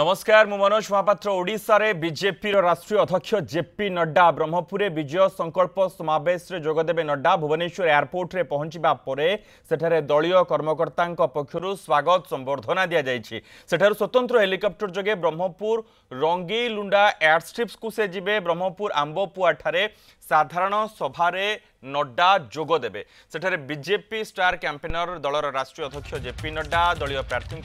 নমস্কার মু মনোজ মহাপাত্র ওড়শার বিজেপির রাষ্ট্রীয় অধ্যক্ষ জেপি নড্ডা ব্রহ্মপুরে বিজয় সংকল্প সমাবেশে যোগদেবে নড্ডা ভুবনেশ্বর এয়ারপোর্টে পৌঁছবা পরে সেঠারে দলীয় কর্মকর্তা পক্ষর স্বাগত সম্বর্ধনা দিয়াযাই সেঠার স্বতন্ত্র হেলিকপ্টর যোগে ব্রহ্মপুর রঙ্গিলুন্ডা এয়ারস্ট্রিপ্সু সে যাবে ব্রহ্মপুর আম্বপুয়াঠার সাধারণ সভায় নড্ডা যোগ দেবে সেঠারে বিজেপি স্টার ক্যাম্পেনর দলর রাষ্ট্রীয় অধ্যক্ষ জেপি নড্ডা দলীয় প্রার্থী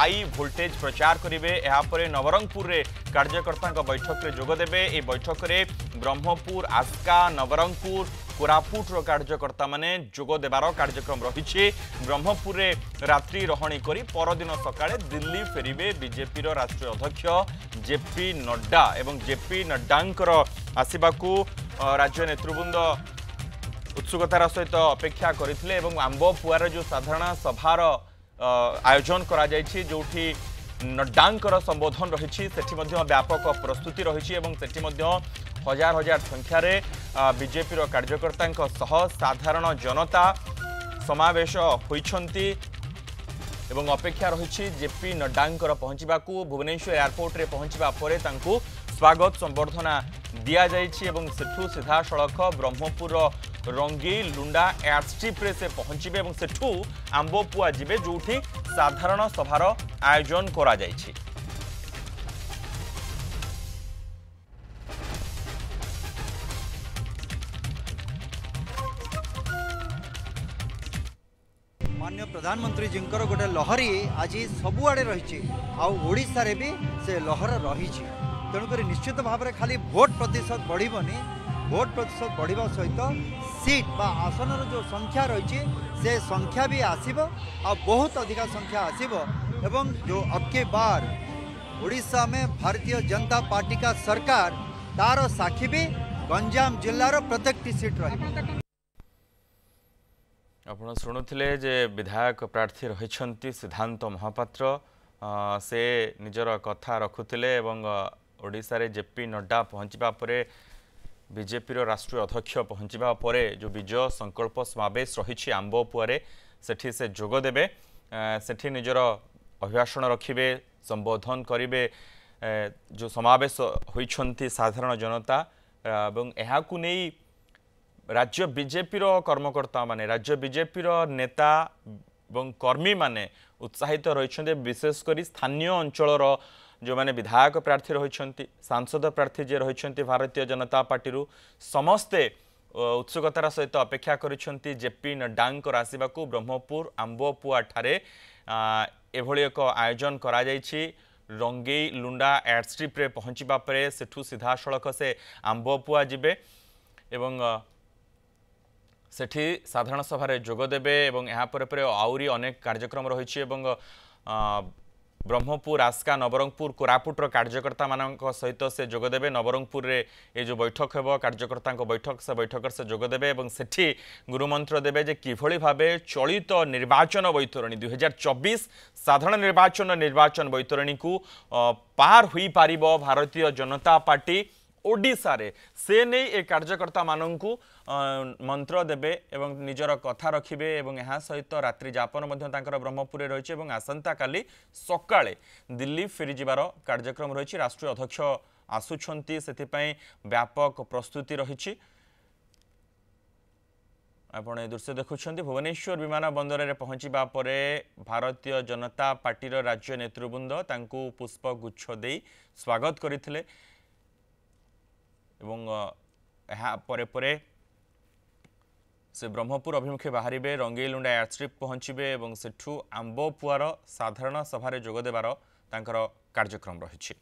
হাই ভোল্টেজ প্রচার করবে এরপরে নবরঙ্গপুরের কার্যকর্তা বৈঠকরে যোগদেবে এই বৈঠকরে ব্রহ্মপুর আসকা নবরঙ্গপুর କୋରାପୁଟର କାର୍ଯ୍ୟକର୍ତ୍ତାମାନେ ଯୋଗ ଦେବାର କାର୍ଯ୍ୟକ୍ରମ ରହିଛି ବ୍ରହ୍ମପୁରରେ ରାତ୍ରି ରହଣି କରି ପରଦିନ ସକାଳେ ଦିଲ୍ଲୀ ଫେରିବେ ବିଜେପିର ରାଷ୍ଟ୍ରୀୟ ଅଧ୍ୟକ୍ଷ ଜେପି ନଡ୍ଡା ଏବଂ ଜେପି ନଡ୍ଡାଙ୍କର ଆସିବାକୁ ରାଜ୍ୟ ନେତୃବୃନ୍ଦ ଉତ୍ସୁକତାର ସହିତ ଅପେକ୍ଷା କରିଥିଲେ ଏବଂ ଆମ୍ବ ପୁଆର ଯେଉଁ ସାଧାରଣ ସଭାର ଆୟୋଜନ କରାଯାଇଛି ଯେଉଁଠି ନଡ୍ଡାଙ୍କର ସମ୍ବୋଧନ ରହିଛି ସେଠି ମଧ୍ୟ ବ୍ୟାପକ ପ୍ରସ୍ତୁତି ରହିଛି ଏବଂ ସେଠି ମଧ୍ୟ ହଜାର ହଜାର ସଂଖ୍ୟାରେ ବିଜେପିର କାର୍ଯ୍ୟକର୍ତ୍ତାଙ୍କ ସହ ସାଧାରଣ ଜନତା ସମାବେଶ ହୋଇଛନ୍ତି ଏବଂ ଅପେକ୍ଷା ରହିଛି ଜେପି ନଡ୍ଡାଙ୍କର ପହଞ୍ଚିବାକୁ ଭୁବନେଶ୍ୱର ଏୟାରପୋର୍ଟରେ ପହଞ୍ଚିବା ପରେ ତାଙ୍କୁ ସ୍ୱାଗତ ସମ୍ବର୍ଦ୍ଧନା ଦିଆଯାଇଛି ଏବଂ ସେଠୁ ସିଧାସଳଖ ବ୍ରହ୍ମପୁରର ରଙ୍ଗି ଲୁଣ୍ଡା ଏୟାରଷ୍ଟ୍ରିପ୍ରେ ସେ ପହଞ୍ଚିବେ ଏବଂ ସେଠୁ ଆମ୍ବପୁଆ ଯିବେ ଯେଉଁଠି ସାଧାରଣ ସଭାର ଆୟୋଜନ କରାଯାଇଛି ମାନ୍ୟ ପ୍ରଧାନମନ୍ତ୍ରୀଜୀଙ୍କର ଗୋଟେ ଲହରୀ ଆଜି ସବୁଆଡ଼େ ରହିଛି ଆଉ ଓଡ଼ିଶାରେ ବି ସେ ଲହର ରହିଛି ତେଣୁକରି ନିଶ୍ଚିତ ଭାବରେ ଖାଲି ଭୋଟ୍ ପ୍ରତିଶତ ବଢ଼ିବନି ভোট প্রতিশত বড়া সহিত সিট বা আসনর যে সংখ্যা রয়েছে সে সংখ্যা বি আসব আহত অধিকা সংখ্যা আসব এবং যে অবকে বার ওড়িশা মে ভারতীয় জনতা পার্টি কা সরকার তার সাক্ষী বি গঞ্জাম জেলার প্রত্যেকটি সিট রহব আপনার শুণুলে যে বিধায়ক প্রার্থী রয়েছেন সিদ্ধান্ত মহাপাত্র সে নিজের কথা রাখুলে এবং ওড়িশার জেপি নড্ডা পঞ্চবা পরে ବିଜେପିର ରାଷ୍ଟ୍ରୀୟ ଅଧ୍ୟକ୍ଷ ପହଞ୍ଚିବା ପରେ ଯେଉଁ ବିଜୟ ସଂକଳ୍ପ ସମାବେଶ ରହିଛି ଆମ୍ବପୁଆରେ ସେଠି ସେ ଯୋଗ ଦେବେ ସେଠି ନିଜର ଅଭିଭାଷଣ ରଖିବେ ସମ୍ବୋଧନ କରିବେ ଯେଉଁ ସମାବେଶ ହୋଇଛନ୍ତି ସାଧାରଣ ଜନତା ଏବଂ ଏହାକୁ ନେଇ ରାଜ୍ୟ ବିଜେପିର କର୍ମକର୍ତ୍ତାମାନେ ରାଜ୍ୟ ବିଜେପିର ନେତା ଏବଂ କର୍ମୀମାନେ ଉତ୍ସାହିତ ରହିଛନ୍ତି ବିଶେଷ କରି ସ୍ଥାନୀୟ ଅଞ୍ଚଳର ଯେଉଁମାନେ ବିଧାୟକ ପ୍ରାର୍ଥୀ ରହିଛନ୍ତି ସାଂସଦ ପ୍ରାର୍ଥୀ ଯିଏ ରହିଛନ୍ତି ଭାରତୀୟ ଜନତା ପାର୍ଟିରୁ ସମସ୍ତେ ଉତ୍ସୁକତାର ସହିତ ଅପେକ୍ଷା କରିଛନ୍ତି ଜେପି ନଡ୍ଡାଙ୍କର ଆସିବାକୁ ବ୍ରହ୍ମପୁର ଆମ୍ବପୁଆଠାରେ ଏଭଳି ଏକ ଆୟୋଜନ କରାଯାଇଛି ରଙ୍ଗେଇ ଲୁଣ୍ଡା ଏୟାରଷ୍ଟ୍ରିପ୍ରେ ପହଞ୍ଚିବା ପରେ ସେଠୁ ସିଧାସଳଖ ସେ ଆମ୍ବପୁଆ ଯିବେ ଏବଂ ସେଠି ସାଧାରଣ ସଭାରେ ଯୋଗ ଦେବେ ଏବଂ ଏହାପରେ ପରେ ଆହୁରି ଅନେକ କାର୍ଯ୍ୟକ୍ରମ ରହିଛି ଏବଂ ବ୍ରହ୍ମପୁର ଆସ୍କା ନବରଙ୍ଗପୁର କୋରାପୁଟର କାର୍ଯ୍ୟକର୍ତ୍ତାମାନଙ୍କ ସହିତ ସେ ଯୋଗଦେବେ ନବରଙ୍ଗପୁରରେ ଏ ଯେଉଁ ବୈଠକ ହେବ କାର୍ଯ୍ୟକର୍ତ୍ତାଙ୍କ ବୈଠକ ସେ ବୈଠକରେ ସେ ଯୋଗଦେବେ ଏବଂ ସେଠି ଗୁରୁମନ୍ତ୍ର ଦେବେ ଯେ କିଭଳି ଭାବେ ଚଳିତ ନିର୍ବାଚନ ବୈତରଣୀ ଦୁଇହଜାର ଚବିଶ ସାଧାରଣ ନିର୍ବାଚନ ନିର୍ବାଚନ ବୈତରଣୀକୁ ପାର ହୋଇପାରିବ ଭାରତୀୟ ଜନତା ପାର୍ଟି ওড়িশার সে নেই এ কার্যকর্তা মানুষ মন্ত্র দেবে এবং নিজের কথা রাখবে এবং এর সহিত রাত্রি যাপন তাঁর ব্রহ্মপুরে রয়েছে এবং আসন্তকালি সকালে দিল্লি ফেরি যাবার কার্যক্রম রয়েছে রাষ্ট্রীয় অধ্যক্ষ আসুচার সেপাই ব্যাপক প্রস্তুতি রয়েছে ଆପଣ ଏ ଦୃଶ୍ୟ ଦେଖୁଛନ୍ତି ଭୁବନେଶ୍ୱର ବିମାନ ବନ୍ଦରରେ ପହଞ୍ଚିବା ପରେ ଭାରତୀୟ ଜନତା ପାର୍ଟିର ରାଜ୍ୟ ନେତୃବୃନ୍ଦ ତାଙ୍କୁ ପୁଷ୍ପଗୁଚ୍ଛ ଦେଇ ସ୍ୱାଗତ କରିଥିଲେ ଏବଂ ଏହା ପରେ ପରେ ସେ ବ୍ରହ୍ମପୁର ଅଭିମୁଖେ ବାହାରିବେ ରଙ୍ଗେଇଲୁଣ୍ଡା ଏୟାରଷ୍ଟ୍ରିପ୍ ପହଞ୍ଚିବେ ଏବଂ ସେଠୁ ଆମ୍ବପୁଆର ସାଧାରଣ ସଭାରେ ଯୋଗ ତାଙ୍କର କାର୍ଯ୍ୟକ୍ରମ ରହିଛି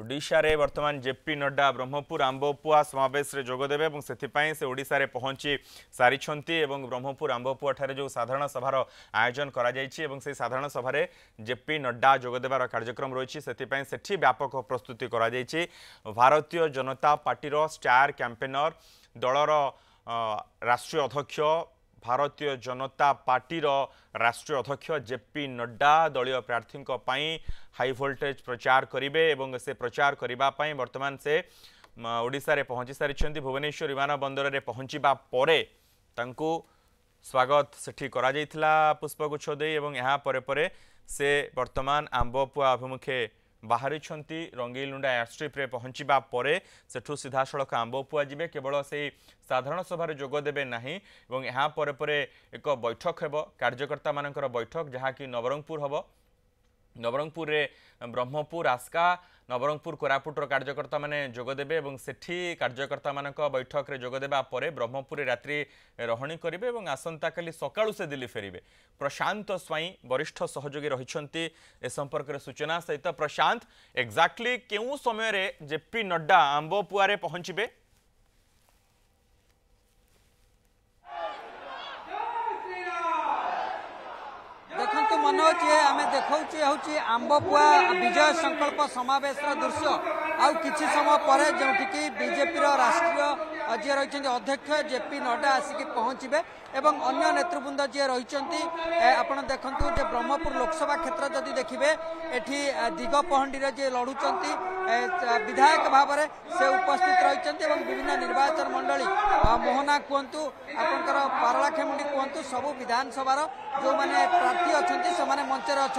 ଓଡ଼ିଶାରେ ବର୍ତ୍ତମାନ ଜେପି ନଡ୍ଡା ବ୍ରହ୍ମପୁର ଆମ୍ବପୁଆ ସମାବେଶରେ ଯୋଗଦେବେ ଏବଂ ସେଥିପାଇଁ ସେ ଓଡ଼ିଶାରେ ପହଞ୍ଚି ସାରିଛନ୍ତି ଏବଂ ବ୍ରହ୍ମପୁର ଆମ୍ବପୁଆଠାରେ ଯେଉଁ ସାଧାରଣ ସଭାର ଆୟୋଜନ କରାଯାଇଛି ଏବଂ ସେହି ସାଧାରଣ ସଭାରେ ଜେପି ନଡ୍ଡା ଯୋଗଦେବାର କାର୍ଯ୍ୟକ୍ରମ ରହିଛି ସେଥିପାଇଁ ସେଠି ବ୍ୟାପକ ପ୍ରସ୍ତୁତି କରାଯାଇଛି ଭାରତୀୟ ଜନତା ପାର୍ଟିର ଷ୍ଟାର କ୍ୟାମ୍ପେନର ଦଳର ରାଷ୍ଟ୍ରୀୟ ଅଧ୍ୟକ୍ଷ ଭାରତୀୟ ଜନତା ପାର୍ଟିର ରାଷ୍ଟ୍ରୀୟ ଅଧ୍ୟକ୍ଷ ଜେପି ନଡ୍ଡା ଦଳୀୟ ପ୍ରାର୍ଥୀଙ୍କ ପାଇଁ ହାଇ ଭୋଲ୍ଟେଜ୍ ପ୍ରଚାର କରିବେ ଏବଂ ସେ ପ୍ରଚାର କରିବା ପାଇଁ ବର୍ତ୍ତମାନ ସେ ଓଡ଼ିଶାରେ ପହଞ୍ଚି ସାରିଛନ୍ତି ଭୁବନେଶ୍ୱର ବିମାନ ବନ୍ଦରରେ ପହଞ୍ଚିବା ପରେ ତାଙ୍କୁ ସ୍ୱାଗତ ସେଠି କରାଯାଇଥିଲା ପୁଷ୍ପଗୁଚ୍ଛ ଦେଇ ଏବଂ ଏହା ପରେ ପରେ ସେ ବର୍ତ୍ତମାନ ଆମ୍ବପୁଆ ଅଭିମୁଖେ ବାହାରିଛନ୍ତି ରଙ୍ଗେଇଲୁଣ୍ଡା ଏୟାରଷ୍ଟ୍ରିପ୍ରେ ପହଞ୍ଚିବା ପରେ ସେଠୁ ସିଧାସଳଖ ଆମ୍ବପୁଆ ଯିବେ କେବଳ ସେଇ ସାଧାରଣ ସଭାରେ ଯୋଗ ଦେବେ ନାହିଁ ଏବଂ ଏହା ପରେ ପରେ ଏକ ବୈଠକ ହେବ କାର୍ଯ୍ୟକର୍ତ୍ତାମାନଙ୍କର ବୈଠକ ଯାହାକି ନବରଙ୍ଗପୁର ହେବ ନବରଙ୍ଗପୁରରେ ବ୍ରହ୍ମପୁର ଆସ୍କା ନବରଙ୍ଗପୁର କୋରାପୁଟର କାର୍ଯ୍ୟକର୍ତ୍ତାମାନେ ଯୋଗଦେବେ ଏବଂ ସେଠି କାର୍ଯ୍ୟକର୍ତ୍ତାମାନଙ୍କ ବୈଠକରେ ଯୋଗଦେବା ପରେ ବ୍ରହ୍ମପୁରରେ ରାତ୍ରି ରହଣି କରିବେ ଏବଂ ଆସନ୍ତାକାଲି ସକାଳୁ ସେ ଦିଲ୍ଲୀ ଫେରିବେ ପ୍ରଶାନ୍ତ ସ୍ୱାଇଁ ବରିଷ୍ଠ ସହଯୋଗୀ ରହିଛନ୍ତି ଏ ସମ୍ପର୍କରେ ସୂଚନା ସହିତ ପ୍ରଶାନ୍ତ ଏକ୍ଜାକ୍ଟଲି କେଉଁ ସମୟରେ ଜେପି ନଡ୍ଡା ଆମ୍ବପୁଆରେ ପହଞ୍ଚିବେ ମନେହଉଛେ ଆମେ ଦେଖଉଛେ ହଉଛି ଆମ୍ବପୁଆ ବିଜୟ ସଂକଳ୍ପ ସମାବେଶର ଦୃଶ୍ୟ ଆଉ କିଛି ସମୟ ପରେ ଯେଉଁଠିକି ବିଜେପିର ରାଷ୍ଟ୍ରୀୟ ଯିଏ ରହିଛନ୍ତି ଅଧ୍ୟକ୍ଷ ଜେପି ନଡ୍ଡା ଆସିକି ପହଞ୍ଚିବେ এবং অন্য নেতৃবৃন্দ যিয়ে রয়েছেন আপনার দেখুন যে ব্রহ্মপুর লোকসভা ক্ষেত্র যদি দেখবে এটি দিগ পহণ্ডিরে যে লড়ুচার বিধায়ক ভাবে সে উপস্থিত রয়েছেন এবং বিভিন্ন নির্বাচন মন্ডলী মোহনা কুহতু আপনার পারলাখেমুন্ডি কুহতু সবু বিধানসভার যে প্রার্থী অনেক সে মঞ্চে অনেক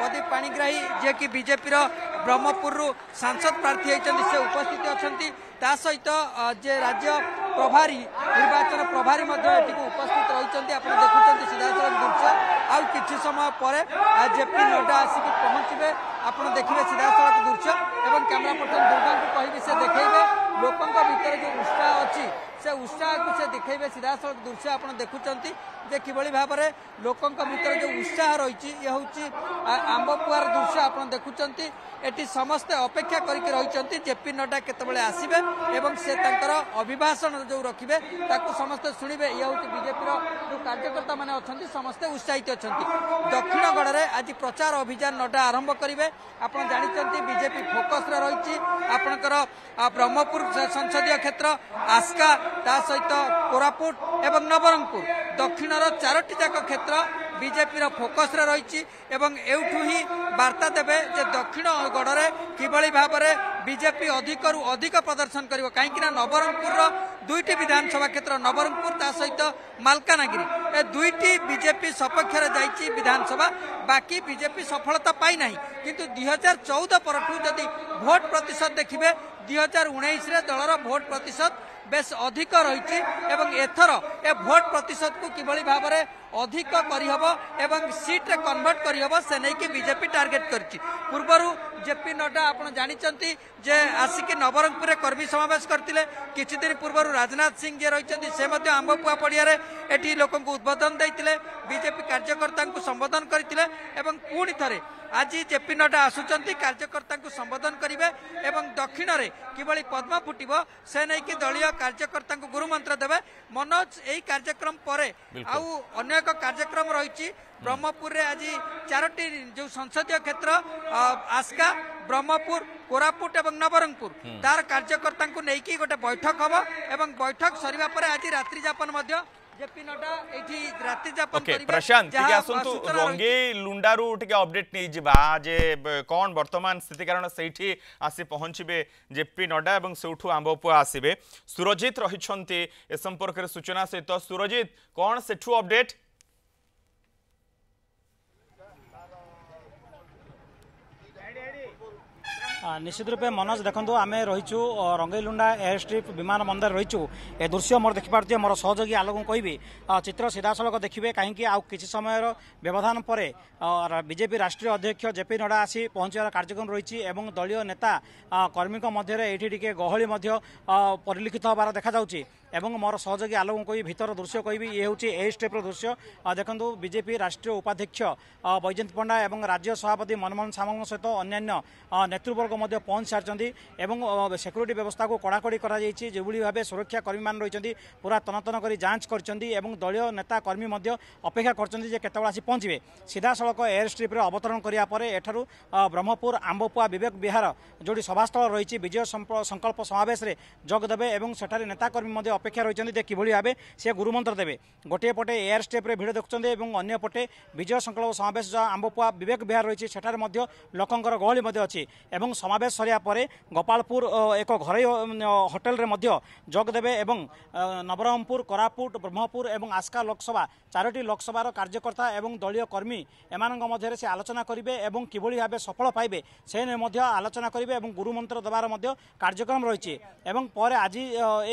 প্রদীপ পাণিগ্রাহী যিকি বিজেপির ব্রহ্মপুরু সাংসদ প্রার্থী হয়েছেন সে উপস্থিত অনেক তা সহিত যে রাজ্য প্রভারী নির্বাচন প্রভারী এটিকে উপস্থিত রয়েছেন আপনার দেখুম সিধাসলখ দৃশ্য আউ কিছু সময় পরে জেপি নড্ডা আসিকি পৌঁছবে আপনার দেখবে সিধাসলখ দৃশ্য এবং ক্যামেরা পর্সন দুর্গাঙ্কু কহবি সে দেখাইবে ଲୋକଙ୍କ ଭିତରେ ଯେଉଁ ଉତ୍ସାହ ଅଛି ସେ ଉତ୍ସାହକୁ ସେ ଦେଖେଇବେ ସିଧାସଳଖ ଦୃଶ୍ୟ ଆପଣ ଦେଖୁଛନ୍ତି ଯେ କିଭଳି ଭାବରେ ଲୋକଙ୍କ ଭିତରେ ଯେଉଁ ଉତ୍ସାହ ରହିଛି ଇଏ ହେଉଛି ଆମ୍ବ ପୁଆର ଦୃଶ୍ୟ ଆପଣ ଦେଖୁଛନ୍ତି ଏଠି ସମସ୍ତେ ଅପେକ୍ଷା କରିକି ରହିଛନ୍ତି ଜେପି ନଡ୍ଡା କେତେବେଳେ ଆସିବେ ଏବଂ ସେ ତାଙ୍କର ଅଭିଭାଷଣ ଯେଉଁ ରଖିବେ ତାକୁ ସମସ୍ତେ ଶୁଣିବେ ଇଏ ହେଉଛି ବିଜେପିର ଯେଉଁ କାର୍ଯ୍ୟକର୍ତ୍ତାମାନେ ଅଛନ୍ତି ସମସ୍ତେ ଉତ୍ସାହିତ ଅଛନ୍ତି ଦକ୍ଷିଣଗଡ଼ରେ ଆଜି ପ୍ରଚାର ଅଭିଯାନ ନଡ୍ଡା ଆରମ୍ଭ କରିବେ ଆପଣ ଜାଣିଛନ୍ତି ବିଜେପି ଫୋକସ୍ରେ ରହିଛି ଆପଣଙ୍କର ବ୍ରହ୍ମପୁର ସଂସଦୀୟ କ୍ଷେତ୍ର ଆସ୍କା ତା ସହିତ କୋରାପୁଟ ଏବଂ ନବରଙ୍ଗପୁର ଦକ୍ଷିଣର ଚାରୋଟି ଯାକ କ୍ଷେତ୍ର বিজেপির ফোকসরে রয়েছে এবং এউঠু হি বার্তা দেবে যে দক্ষিণ গড়ে কিভাবে ভাবে বিজেপি অধিকরু অধিক প্রদর্শন করব কিনা নবরঙ্গপুর দুইটি বিধানসভা ক্ষেত্র নবরঙ্গপুর তা সহিত মালকানগিরি এ দুইটি বিজেপি সপক্ষে যাই বিধানসভা বাকি বিজেপি সফলতা পাই না কিন্তু দুই হাজার চৌদ পরঠু যদি ভোট প্রতিশত দেখবে দুই হাজার উনিশে দলর ভোট প্রতিশত বেশ অধিক রয়েছে এবং এথর এ ভোট প্রতিশতকু কিভাবে ভাবে ଅଧିକ କରିହେବ ଏବଂ ସିଟ୍ରେ କନଭର୍ଟ କରିହେବ ସେ ନେଇକି ବିଜେପି ଟାର୍ଗେଟ୍ କରିଛି ପୂର୍ବରୁ ଜେପି ନଡ୍ଡା ଆପଣ ଜାଣିଛନ୍ତି ଯେ ଆସିକି ନବରଙ୍ଗପୁରରେ କର୍ମୀ ସମାବେଶ କରିଥିଲେ କିଛି ଦିନ ପୂର୍ବରୁ ରାଜନାଥ ସିଂ ଯିଏ ରହିଛନ୍ତି ସେ ମଧ୍ୟ ଆମ୍ବପୁଆ ପଡ଼ିଆରେ ଏଠି ଲୋକଙ୍କୁ ଉଦ୍ବୋଧନ ଦେଇଥିଲେ ବିଜେପି କାର୍ଯ୍ୟକର୍ତ୍ତାଙ୍କୁ ସମ୍ବୋଧନ କରିଥିଲେ ଏବଂ ପୁଣି ଥରେ ଆଜି ଜେପି ନଡ୍ଡା ଆସୁଛନ୍ତି କାର୍ଯ୍ୟକର୍ତ୍ତାଙ୍କୁ ସମ୍ବୋଧନ କରିବେ ଏବଂ ଦକ୍ଷିଣରେ କିଭଳି ପଦ୍ମ ଫୁଟିବ ସେ ନେଇକି ଦଳୀୟ କାର୍ଯ୍ୟକର୍ତ୍ତାଙ୍କୁ ଗୁରୁମନ୍ତ୍ର ଦେବେ ମନୋଜ ଏହି କାର୍ଯ୍ୟକ୍ରମ ପରେ ଆଉ ଅନ୍ୟ এক কার্যক্রম রয়েছে ব্রহ্মপুরে আজ চারোটি যে সংসদীয় ক্ষেত্র আসকা ব্রহ্মপুর কোরাপুট এবং নবরঙ্গপুর তার কার্যকর্তা নেই গোটে বৈঠক হব এবং বৈঠক সরিবা পরে আজ রাত্রি যাপন মধ্য ओके प्रशांत टिके आसंतु रंगी लुंडारू टिके अपडेट नै जिबा जे कोन वर्तमान स्थिति कारण सेठी आसी पहुँचबे जेपी नड्डा एवं सेठु आंबपुआ आसीबे सुरजित रहिछन्ते ए संपर्क रे सूचना सहित सुरजित कोन सेठु अपडेट নিশ্চিত রূপে মনোজ দেখুন আমি রয়েছু রঙ্গইলুন্ডা এয়ার স্ট্রিপ বিমান বন্দর রয়েছু এ দৃশ্য মোর দেখিপারুথে মোর সহযোগী আলোক কইবি চিত্র সিধাসলখ দেখবে কাহিকি আউ কিছু সময়ের ব্যবধান পরে বিজেপি রাষ্ট্রীয় অধ্যক্ষ জেপি নড্ডা আসি পৌঁছার কার্যক্রম রয়েছে এবং দলীয় নেতা কর্মীক মধ্যে এইটি টিকি গহলি পরিলক্ষিত হবার দেখা যাচ্ছে এবং মোর সহযোগী আলোক কই ভিতর দৃশ্য কইবি ইয়ে হচ্ছে এয়ার স্ট্রিপ্র দৃশ্য দেখুন বিজেপি রাষ্ট্রীয় উপাধ্যক্ষ বৈজয়ন্ত পণ্ডা এবং রাজ্য সভাপতি মনমোহন সামঙ্ক সহ অন্যান্য নেতৃবর্গ ଆଡ଼କୁ ମଧ୍ୟ ପହଞ୍ଚି ସାରିଛନ୍ତି ଏବଂ ସିକ୍ୟୁରିଟି ବ୍ୟବସ୍ଥାକୁ କଡ଼ାକଡ଼ି କରାଯାଇଛି ଯେଭଳି ଭାବେ ସୁରକ୍ଷା କର୍ମୀମାନେ ରହିଛନ୍ତି ପୁରା ତନତନ କରି ଯାଞ୍ଚ କରିଛନ୍ତି ଏବଂ ଦଳୀୟ ନେତା କର୍ମୀ ମଧ୍ୟ ଅପେକ୍ଷା କରିଛନ୍ତି ଯେ କେତେବେଳେ ଆସି ପହଞ୍ଚିବେ ସିଧାସଳଖ ଏୟାର ଷ୍ଟ୍ରିପ୍ରେ ଅବତରଣ କରିବା ପରେ ଏଠାରୁ ବ୍ରହ୍ମପୁର ଆମ୍ବପୁଆ ବିବେକ ବିହାର ଯେଉଁଠି ସଭାସ୍ଥଳ ରହିଛି ବିଜୟ ସଂକଳ୍ପ ସମାବେଶରେ ଯୋଗଦେବେ ଏବଂ ସେଠାରେ ନେତା କର୍ମୀ ମଧ୍ୟ ଅପେକ୍ଷା ରହିଛନ୍ତି ଯେ କିଭଳି ଭାବେ ସେ ଗୁରୁମନ୍ତ୍ର ଦେବେ ଗୋଟିଏ ପଟେ ଏୟାର ଷ୍ଟ୍ରିପ୍ରେ ଭିଡ଼ ଦେଖୁଛନ୍ତି ଏବଂ ଅନ୍ୟ ପଟେ ବିଜୟ ସଂକଳ୍ପ ସମାବେଶ ଯାହା ଆମ୍ବପୁଆ ବିବେକ ବିହାର ରହିଛି ସେଠାରେ ମଧ୍ୟ ଲୋକଙ୍କର ଗହଳି ମଧ୍ୟ ଅଛି ଏବଂ সমাবেশ সরিয়া পরে গোপালপুর এক ঘরোই হোটেলরে মধ্য যোগ দেবে এবং নবরঙ্গপুর কোরাপুট ব্রহ্মপুর এবং আসকা লোকসভা চারোটি লোকসভার কার্যকর্তা এবং দলীয় কর্মী এমানক মধ্যে সে আলোচনা করবে এবং কিভাবে ভাবে সফল পাইবে সে মধ্যে আলোচনা করবে এবং গুরুমন্ত্র দেবার মধ্য কার্যক্রম রয়েছে এবং পরে আজি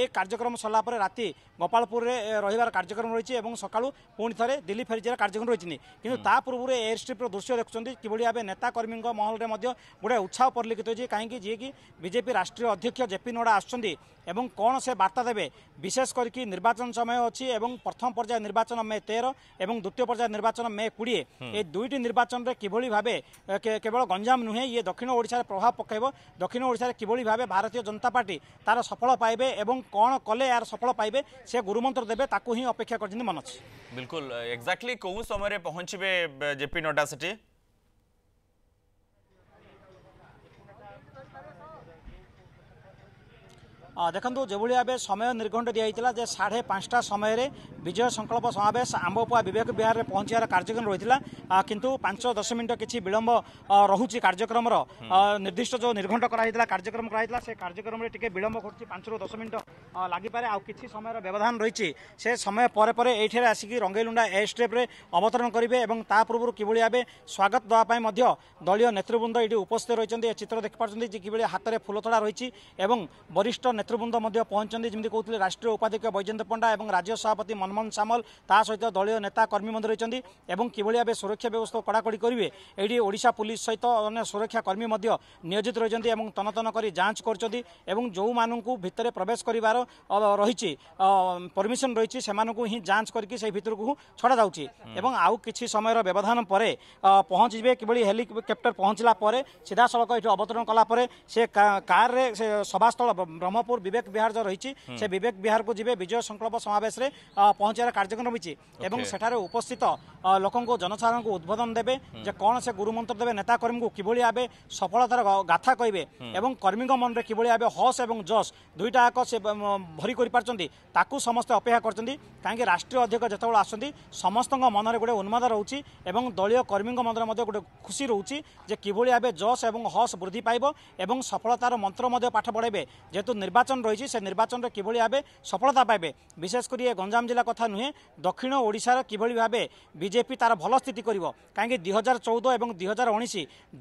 এ কার্যক্রম সরলা পরে রাতে গোপালপুরে রহবার কার্যক্রম রয়েছে এবং সকালু পুঁ থে দিল্লি ফেরিজার কার্যক্রম রয়েছে কিন্তু তা পূর্বে এয়ার স্ট্রিপ্র দৃশ্য দেখুম কিভাবে ভাবে নেতা কর্মী মহলের মধ্যে গোটে উৎসাহ পরিলক্ষিত ଉଲ୍ଲେଖିତ ହୋଇଛି କାହିଁକି ଯିଏକି ବିଜେପି ରାଷ୍ଟ୍ରୀୟ ଅଧ୍ୟକ୍ଷ ଜେପି ନଡ଼ା ଆସୁଛନ୍ତି ଏବଂ କ'ଣ ସେ ବାର୍ତ୍ତା ଦେବେ ବିଶେଷ କରିକି ନିର୍ବାଚନ ସମୟ ଅଛି ଏବଂ ପ୍ରଥମ ପର୍ଯ୍ୟାୟ ନିର୍ବାଚନ ମେ ତେର ଏବଂ ଦ୍ୱିତୀୟ ପର୍ଯ୍ୟାୟ ନିର୍ବାଚନ ମେ କୋଡ଼ିଏ ଏ ଦୁଇଟି ନିର୍ବାଚନରେ କିଭଳି ଭାବେ କେବଳ ଗଞ୍ଜାମ ନୁହେଁ ଇଏ ଦକ୍ଷିଣ ଓଡ଼ିଶାରେ ପ୍ରଭାବ ପକାଇବ ଦକ୍ଷିଣ ଓଡ଼ିଶାରେ କିଭଳି ଭାବେ ଭାରତୀୟ ଜନତା ପାର୍ଟି ତାର ସଫଳ ପାଇବେ ଏବଂ କ'ଣ କଲେ ଏହାର ସଫଳ ପାଇବେ ସେ ଗୁରୁମନ୍ତ୍ର ଦେବେ ତାକୁ ହିଁ ଅପେକ୍ଷା କରିଛନ୍ତି ମନୋଜ ବିଲକୁଲ ଏକ୍ଜାକ୍ଟଲି କେଉଁ ସମୟରେ ପହଞ୍ଚିବେ ଜେପି ନଡ୍ଡା ସେଠି ଦେଖନ୍ତୁ ଯେଭଳି ଭାବେ ସମୟ ନିର୍ଘଣ୍ଟ ଦିଆଯାଇଥିଲା ଯେ ସାଢ଼େ ପାଞ୍ଚଟା ସମୟରେ ବିଜୟ ସଂକଳ୍ପ ସମାବେଶ ଆମ୍ବପୁଆ ବିବେକ ବିହାରରେ ପହଞ୍ଚିବାର କାର୍ଯ୍ୟକ୍ରମ ରହିଥିଲା କିନ୍ତୁ ପାଞ୍ଚ ଦଶ ମିନିଟ କିଛି ବିଳମ୍ବ ରହୁଛି କାର୍ଯ୍ୟକ୍ରମର ନିର୍ଦ୍ଦିଷ୍ଟ ଯେଉଁ ନିର୍ଘଣ୍ଟ କରାଯାଇଥିଲା କାର୍ଯ୍ୟକ୍ରମ କରାଯାଇଥିଲା ସେ କାର୍ଯ୍ୟକ୍ରମରେ ଟିକେ ବିଳମ୍ବ ଘଟୁଛି ପାଞ୍ଚରୁ ଦଶ ମିନିଟ୍ ଲାଗିପାରେ ଆଉ କିଛି ସମୟର ବ୍ୟବଧାନ ରହିଛି ସେ ସମୟ ପରେ ପରେ ଏଇଠାରେ ଆସିକି ରଙ୍ଗେଇଲୁଣ୍ଡା ଏ ଷ୍ଟେପ୍ରେ ଅବତରଣ କରିବେ ଏବଂ ତା ପୂର୍ବରୁ କିଭଳି ଭାବେ ସ୍ୱାଗତ ଦେବା ପାଇଁ ମଧ୍ୟ ଦଳୀୟ ନେତୃବୃନ୍ଦ ଏଠି ଉପସ୍ଥିତ ରହିଛନ୍ତି ଏ ଚିତ୍ର ଦେଖିପାରୁଛନ୍ତି ଯେ କିଭଳି ହାତରେ ଫୁଲତୋଡ଼ା ରହିଛି ଏବଂ ବରିଷ୍ଠ নেতৃবৃন্দ ମଧ୍ୟ ପହଞ୍ଚିଛନ୍ତି ଯେମିତି କହୁଥିଲେ ରାଷ୍ଟ୍ରୀୟ ଉପାଧ୍ୟକ୍ଷ ବୈଜୟନ୍ତ ପଣ୍ଡା ଏବଂ ରାଜ୍ୟ ସଭାପତି ମନମୋହନ ସାମଲ ତା ସହିତ ଦଳୀୟ ନେତା କର୍ମୀ ମଧ୍ୟ ରହିଛନ୍ତି ଏବଂ କିଭଳି ଭାବେ ସୁରକ୍ଷା ବ୍ୟବସ୍ଥା କଡ଼ାକଡ଼ି କରିବେ ଏଇଠି ଓଡ଼ିଶା ପୁଲିସ୍ ସହିତ ଅନ୍ୟ ସୁରକ୍ଷା କର୍ମୀ ମଧ୍ୟ ନିୟୋଜିତ ରହିଛନ୍ତି ଏବଂ ତନତନ କରି ଯାଞ୍ଚ କରୁଛନ୍ତି ଏବଂ ଯେଉଁମାନଙ୍କୁ ଭିତରେ ପ୍ରବେଶ କରିବାର ରହିଛି ପରମିଶନ ରହିଛି ସେମାନଙ୍କୁ ହିଁ ଯାଞ୍ଚ କରିକି ସେଇ ଭିତରକୁ ଛଡ଼ାଯାଉଛି ଏବଂ ଆଉ କିଛି ସମୟର ବ୍ୟବଧାନ ପରେ ପହଞ୍ଚିଯିବେ କିଭଳି ହେଲିକପ୍ଟର ପହଞ୍ଚିଲା ପରେ ସିଧାସଳଖ ଏଠି ଅବତରଣ କଲା ପରେ ସେ କାର୍ରେ ସେ ସଭାସ୍ଥଳ ବ୍ରହ୍ମପୁର ଯାଜପୁର ବିବେକ ବିହାର ଯେଉଁ ରହିଛି ସେ ବିବେକ ବିହାରକୁ ଯିବେ ବିଜୟ ସଂକଳ୍ପ ସମାବେଶରେ ପହଞ୍ଚିବାର କାର୍ଯ୍ୟକ୍ରମ ରହିଛି ଏବଂ ସେଠାରେ ଉପସ୍ଥିତ ଲୋକଙ୍କୁ ଜନସାଧାରଣଙ୍କୁ ଉଦ୍ବୋଧନ ଦେବେ ଯେ କ'ଣ ସେ ଗୁରୁମନ୍ତ୍ର ଦେବେ ନେତା କର୍ମୀଙ୍କୁ କିଭଳି ଭାବେ ସଫଳତାର ଗାଥା କହିବେ ଏବଂ କର୍ମୀଙ୍କ ମନରେ କିଭଳି ଭାବେ ହସ୍ ଏବଂ ଜସ୍ ଦୁଇଟା ଯାକ ସେ ଭରି କରିପାରୁଛନ୍ତି ତାକୁ ସମସ୍ତେ ଅପେକ୍ଷା କରିଛନ୍ତି କାହିଁକି ରାଷ୍ଟ୍ରୀୟ ଅଧ୍ୟକ୍ଷ ଯେତେବେଳେ ଆସନ୍ତି ସମସ୍ତଙ୍କ ମନରେ ଗୋଟେ ଉନ୍ମାଦ ରହୁଛି ଏବଂ ଦଳୀୟ କର୍ମୀଙ୍କ ମନରେ ମଧ୍ୟ ଗୋଟେ ଖୁସି ରହୁଛି ଯେ କିଭଳି ଭାବେ ଜସ୍ ଏବଂ ହସ୍ ବୃଦ୍ଧି ପାଇବ ଏବଂ ସଫଳତାର ମନ୍ତ୍ର ମଧ୍ୟ ପାଠ ପଢ଼ାଇବେ ଯେହେତୁ ନିର୍ବାଚନ নির্বাচন রয়েছে সে নির্বাচনরে কিভাবে ভাবে সফলতা পাইবে বিশেষ করে এ গঞ্জাম জেলা কথা নুহে দক্ষিণ ওড়শার কিভাবে ভাবে বিজেপি তার ভাল স্থিতি করব কাইকি দুই হাজার চৌদ এবং দুই হাজার উনিশ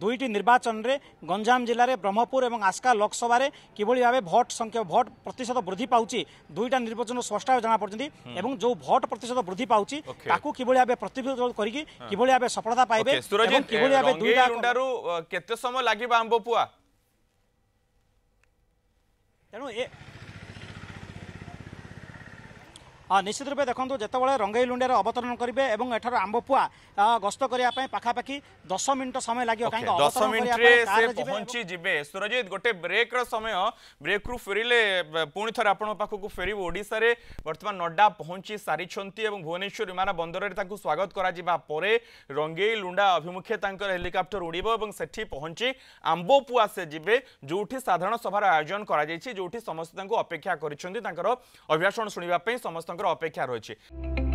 দুইটি নির্বাচনরে গঞ্জাম জেলার ব্রহ্মপুর এবং আসকা লোকসভার কিভাবে ভাবে ভোট সংখ্যা ভোট প্রতিশত বৃদ্ধি পাচ্ছে দুইটা নির্বাচন স্পষ্ট ভাবে জনা পড়ছেন এবং যে ভোট প্রতিশত বৃদ্ধি পাচ্ছে তাকে কিভাবে ভাবে প্রতিফলিত করি কিভাবে ভাবে সফলতা পাইবে কিভাবে ভাবে দুইটা কত সময় লাগিব আম্বপুয়া I don't. It, ନିଶ୍ଚିତ ରୂପେ ଦେଖନ୍ତୁ ଯେତେବେଳେ ରଙ୍ଗେଇ ଲୁଣ୍ଡିଆରେ ଅବତରଣ କରିବେ ଏବଂ ଏଠାରୁ ଆମ୍ବପୁଆ ଗସ୍ତ କରିବା ପାଇଁ ପାଖାପାଖି ଦଶ ମିନିଟ ସମୟ ଲାଗିବ କାହିଁକି ଦଶ ମିନିଟରେ ସେ ପହଞ୍ଚି ଯିବେ ସୁରଜିତ ଗୋଟେ ବ୍ରେକ୍ର ସମୟ ବ୍ରେକ୍ରୁ ଫେରିଲେ ପୁଣି ଥରେ ଆପଣଙ୍କ ପାଖକୁ ଫେରିବୁ ଓଡ଼ିଶାରେ ବର୍ତ୍ତମାନ ନଡ୍ଡା ପହଞ୍ଚି ସାରିଛନ୍ତି ଏବଂ ଭୁବନେଶ୍ୱର ବିମାନ ବନ୍ଦରରେ ତାଙ୍କୁ ସ୍ୱାଗତ କରାଯିବା ପରେ ରଙ୍ଗେଇ ଲୁଣ୍ଡା ଅଭିମୁଖେ ତାଙ୍କର ହେଲିକପ୍ଟର ଉଡ଼ିବ ଏବଂ ସେଠି ପହଞ୍ଚି ଆମ୍ବପୁଆ ସେ ଯିବେ ଯେଉଁଠି ସାଧାରଣ ସଭାର ଆୟୋଜନ କରାଯାଇଛି ଯେଉଁଠି ସମସ୍ତେ ତାଙ୍କୁ ଅପେକ୍ଷା କରିଛନ୍ତି ତାଙ୍କର ଅଭିଭାଷଣ ଶୁଣିବା ପାଇଁ ସମସ୍ତଙ୍କ ଆପଣଙ୍କର ଅପେକ୍ଷା ରହିଛି